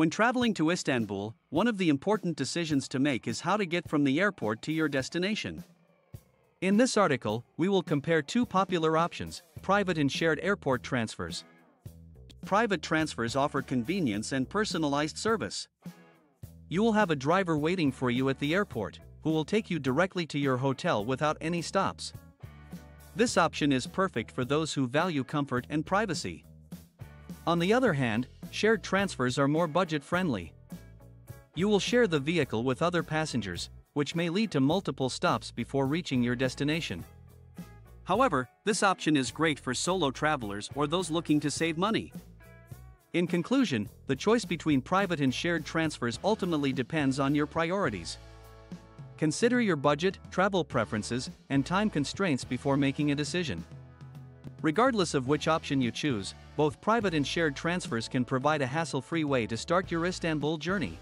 When traveling to Istanbul, one of the important decisions to make is how to get from the airport to your destination. In this article, we will compare two popular options private and shared airport transfers. Private transfers offer convenience and personalized service. You will have a driver waiting for you at the airport, who will take you directly to your hotel without any stops. This option is perfect for those who value comfort and privacy. On the other hand, shared transfers are more budget friendly. You will share the vehicle with other passengers, which may lead to multiple stops before reaching your destination. However, this option is great for solo travelers or those looking to save money. In conclusion, the choice between private and shared transfers ultimately depends on your priorities. Consider your budget, travel preferences, and time constraints before making a decision. Regardless of which option you choose, both private and shared transfers can provide a hassle free way to start your Istanbul journey.